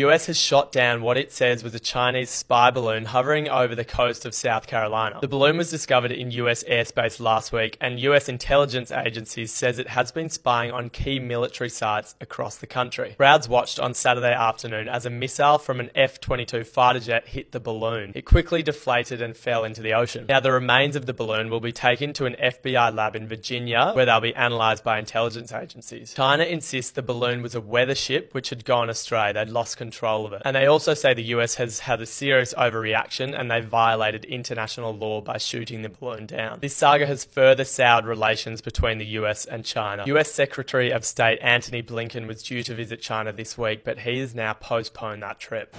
US has shot down what it says was a Chinese spy balloon hovering over the coast of South Carolina. The balloon was discovered in US airspace last week, and US intelligence agencies says it has been spying on key military sites across the country. Crowds watched on Saturday afternoon as a missile from an F-22 fighter jet hit the balloon. It quickly deflated and fell into the ocean. Now the remains of the balloon will be taken to an FBI lab in Virginia, where they'll be analysed by intelligence agencies. China insists the balloon was a weather ship which had gone astray. They'd lost control of it. And they also say the US has had a serious overreaction and they violated international law by shooting the balloon down. This saga has further soured relations between the US and China. US Secretary of State Antony Blinken was due to visit China this week, but he has now postponed that trip.